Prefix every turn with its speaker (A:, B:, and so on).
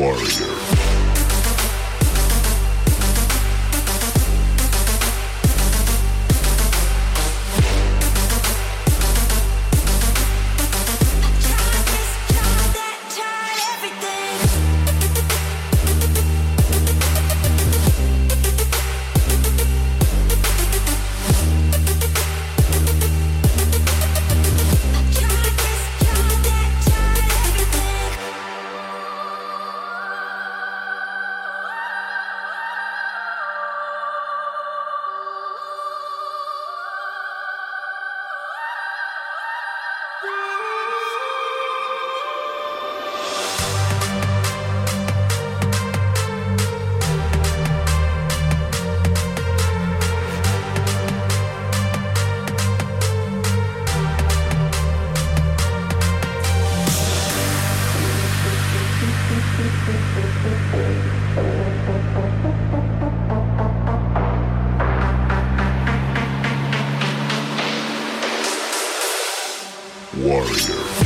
A: warrior. Warrior.